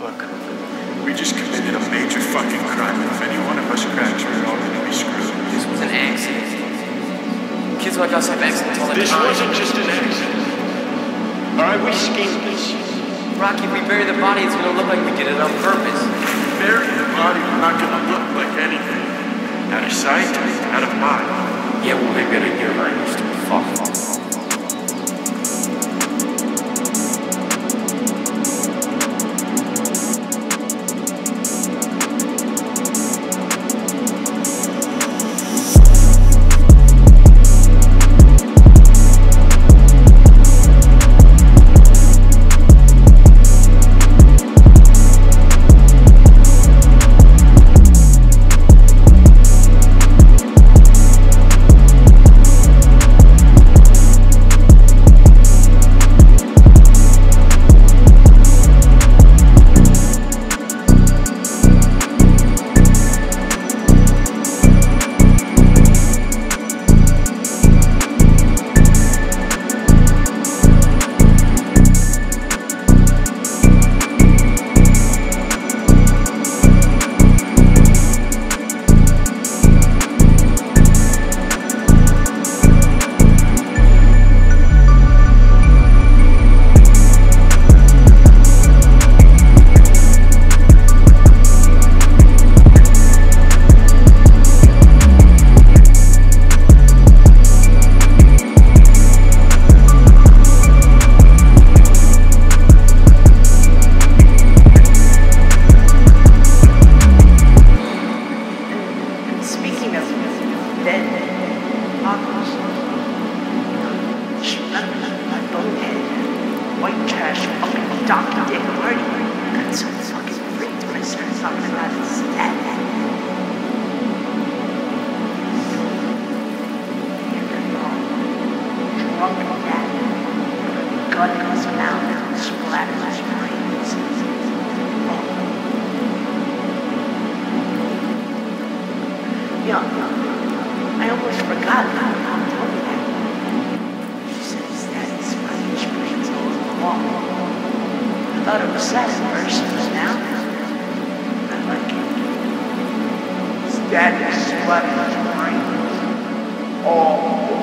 Look, we just committed a major fucking crime. If any one of us cracks, we're all gonna be screwed. This was an accident. Kids like us have accidents all the This time. wasn't just an accident. Alright, we schemed this. Rocky, if we bury the body, it's gonna look like we did it on purpose. Burying the body we're not gonna look like anything. Out of sight, out of mind. Trash, fucking Dr. Dick. Marty got so fucking freaked when I started talking about his dad. Drunk gun in his mouth, splattered I almost forgot thought it was seven persons now. I like it. Static sweat brains. All